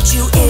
let you in.